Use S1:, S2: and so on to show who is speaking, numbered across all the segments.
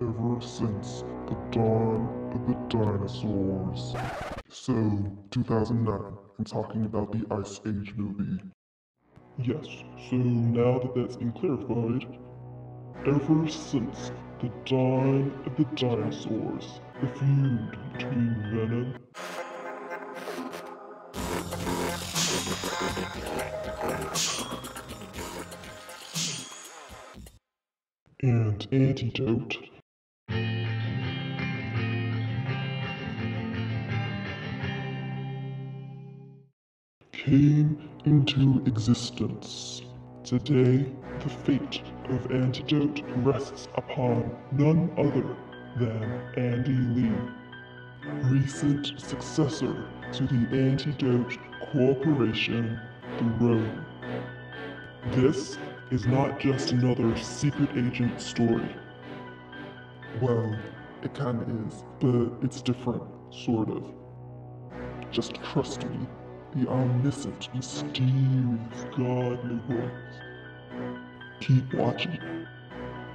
S1: ever since the dawn of the dinosaurs. So, 2009, I'm talking about the Ice Age movie. Yes, so now that that's been clarified, ever since the dawn of the dinosaurs, the feud between Venom and Antidote came into existence. Today, the fate of Antidote rests upon none other than Andie Lee, recent successor to the Antidote Corporation, the. This is not just another secret agent story. Well, it kinda is, but it's different, sort of. Just trust me, the omniscient, mysterious, godly voice. Keep watching.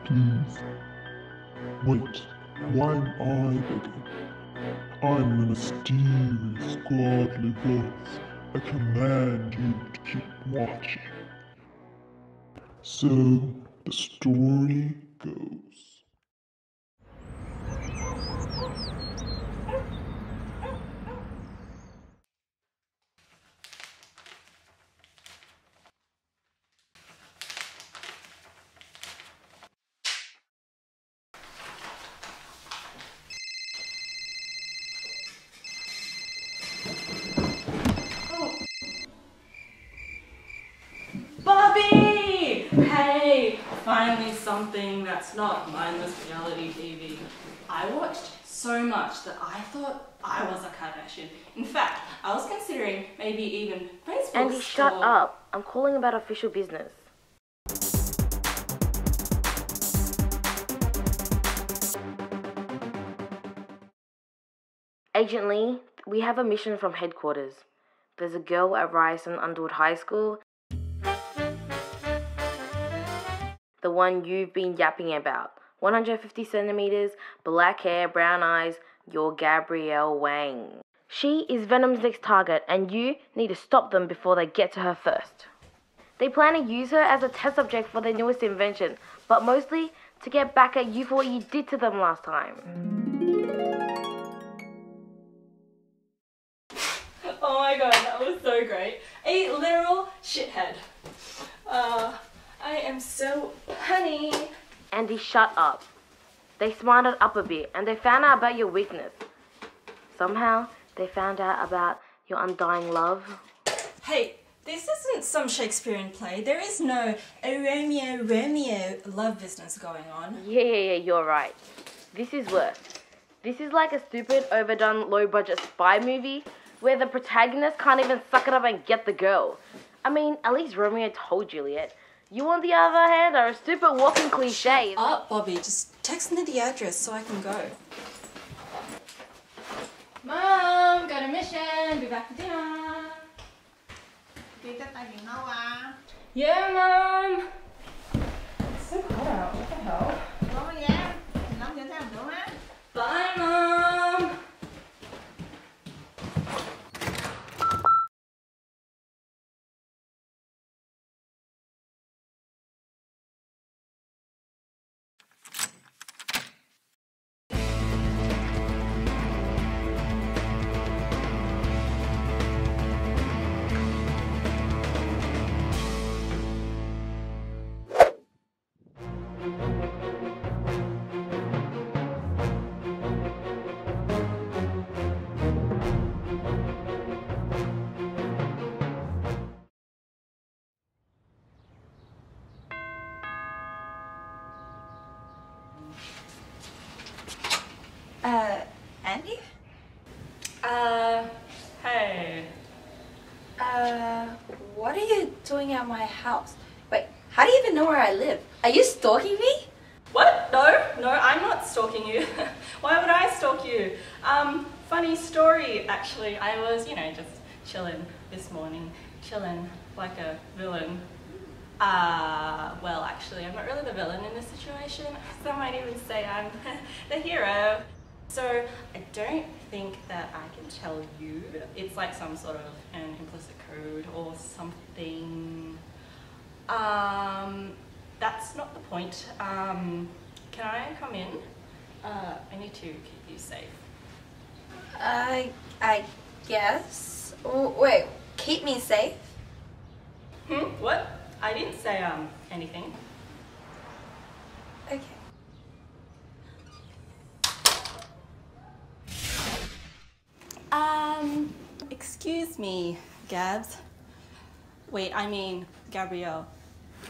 S1: Please. Wait, why am I begging? I'm the mysterious, godly voice. I command you to keep watching. So, the story goes.
S2: Bobby! Hey, finally something that's not mindless reality TV. I watched so much that I thought I was a Kardashian. In fact, I was considering maybe even Facebook.
S3: Andie, shut up. I'm calling about official business. Agent Lee, we have a mission from headquarters. There's a girl at Ryerson Underwood High School. The one you've been yapping about. 150 centimeters, black hair, brown eyes, your Gabrielle Wang. She is Venom's next target, and you need to stop them before they get to her first. They plan to use her as a test subject for their newest invention, but mostly to get back at you for what you did to them last time.
S2: Oh my god, that was so great. A literal shithead. Uh, I am so punny.
S3: Andie, shut up. They smarted up a bit and they found out about your weakness. Somehow, they found out about your undying love.
S4: Hey, this isn't some Shakespearean play. There is no Romeo Romeo love business going on.
S3: Yeah, yeah, yeah, you're right. This is worse. This is like a stupid, overdone, low budget spy movie where the protagonist can't even suck it up and get the girl. I mean, at least Romeo told Juliet. You, on the other hand, are a stupid walking cliche.
S4: Up, Bobby. Just text me the address so I can go.
S2: Mom, got a mission. Be back for dinner.
S5: Đi tới tay miệng
S2: Yeah, Mom. Andie?
S4: Uh,
S2: hey.
S4: Uh, what are you doing at my house? Wait, how do you even know where I live? Are you stalking me?
S2: What? No, no, I'm not stalking you. Why would I stalk you? Um, funny story, actually. I was, you know, just chilling this morning, chilling like a villain. Uh, well, actually, I'm not really the villain in this situation. Some might even say I'm the hero. So I don't think that I can tell you. It's like some sort of an implicit code or something. Um, that's not the point. Um, can I come in? Uh, I need to keep you safe.
S4: I I guess. Wait, keep me safe.
S2: Hmm? What? I didn't say um anything.
S4: Okay.
S2: Um, excuse me, Gabbs. Wait, I mean, Gabrielle.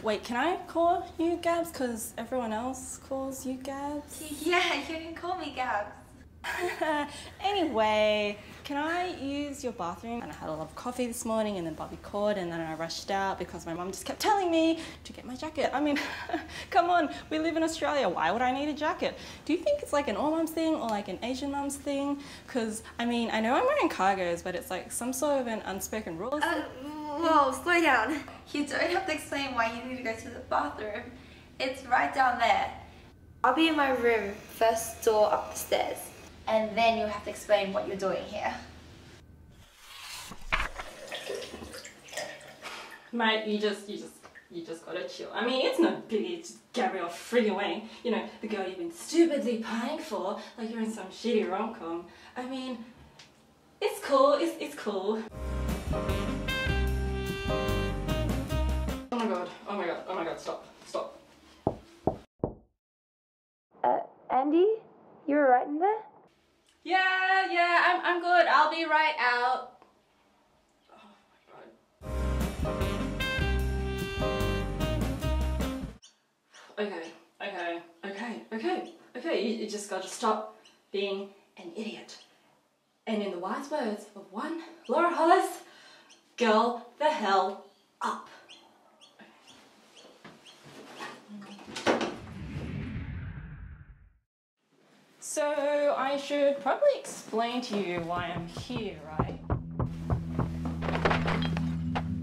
S2: Wait, can I call you Gabbs? Because everyone else calls you Gabbs.
S4: Yeah, you can call me Gabbs.
S2: anyway, can I use your bathroom? And I had a lot of coffee this morning and then Bobby called and then I rushed out because my mum just kept telling me to get my jacket. I mean, come on, we live in Australia. Why would I need a jacket? Do you think it's like an all mums thing or like an Asian mums thing? Because, I mean, I know I'm wearing cargos, but it's like some sort of an unspoken rule.
S4: Uh, whoa, slow down. You don't have to explain why you need to go to the bathroom. It's right down there. I'll be in my room, first door up the stairs. And then you'll have to explain what you're doing here.
S2: Mate, you just, you just, you just gotta chill. I mean, it's no biggie, just Gabrielle friggin' Wang. You know, the girl you've been stupidly paying for, like you're in some shitty rom-com. I mean, it's cool, it's, it's cool. I'm, good, I'll be right out. Oh my god. Okay, okay, okay, okay, okay. You, you just gotta stop being an idiot. And in the wise words of one Laura Hollis, girl the hell up. So I should probably explain to you why I'm here, right?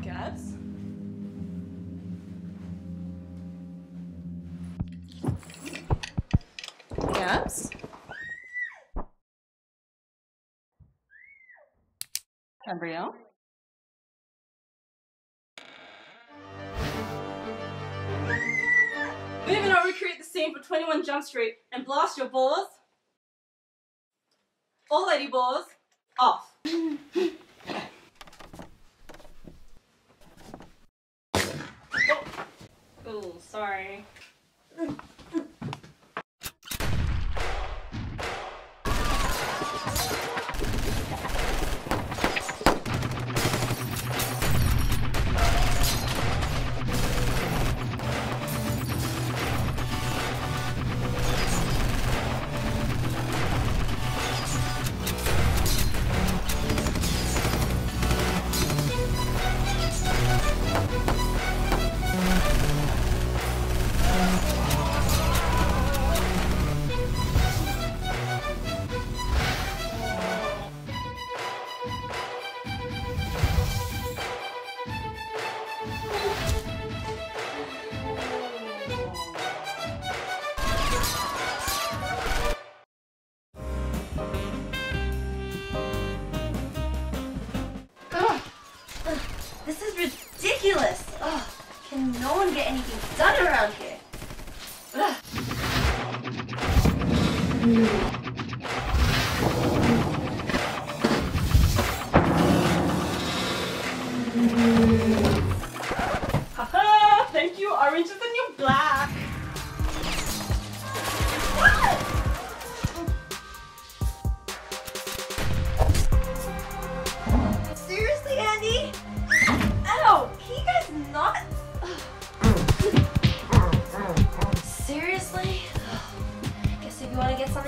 S2: Gabbs? We're gonna recreate the scene for 21 Jump Street and blast your balls. All lady balls off. oh. oh, sorry.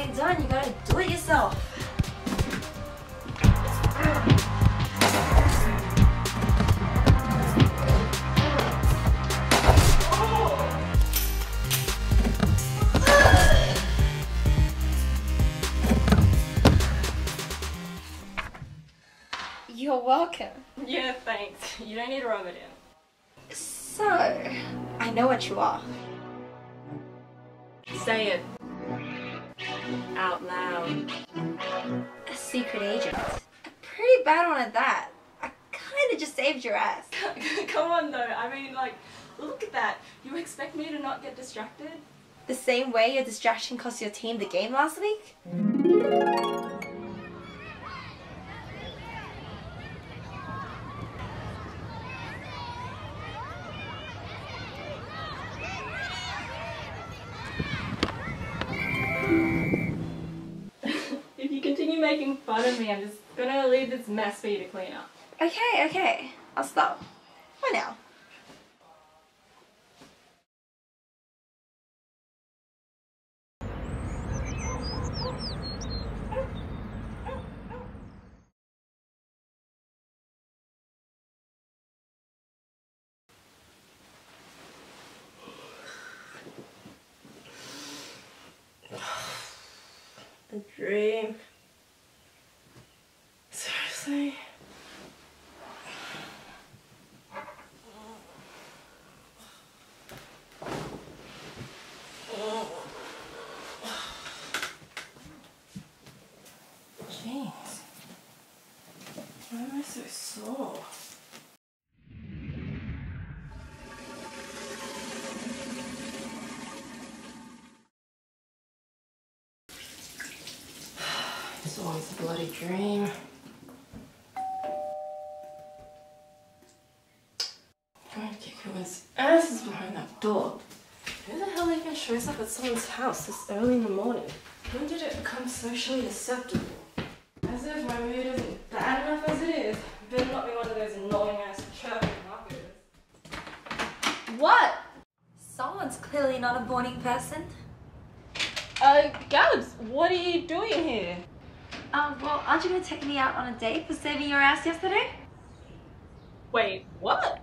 S4: if you want to get something done, you gotta do it yourself. You're welcome.
S2: Yeah, thanks. You don't need to rub it in.
S4: So So, I know what you are.
S6: Say it. Out loud.
S4: A secret agent. A pretty bad one at that. I kinda just saved your ass.
S6: Come on though, I mean like, look at that. You expect me to not get distracted?
S4: The same way your distraction cost your team the game last week?
S6: I'm just gonna leave this mess for you to clean up.
S4: Okay, okay. I'll stop. For now.
S2: A dream. Seriously? Jeez. Why am I so sore? It's always a bloody dream. Whoever's ass is behind that door. Who the hell even shows up at someone's house this early in the morning? When did it become socially acceptable? As if my mood isn't bad enough as it is. Better not be one of those annoying ass chirping knockers.
S6: What?
S4: Someone's clearly not a morning person.
S6: Uh, Gabbs, what are you doing here?
S4: Um, well, aren't you gonna take me out on a date for saving your ass yesterday?
S6: Wait, what?